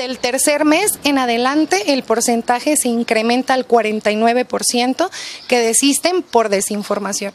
del tercer mes en adelante el porcentaje se incrementa al 49% que desisten por desinformación.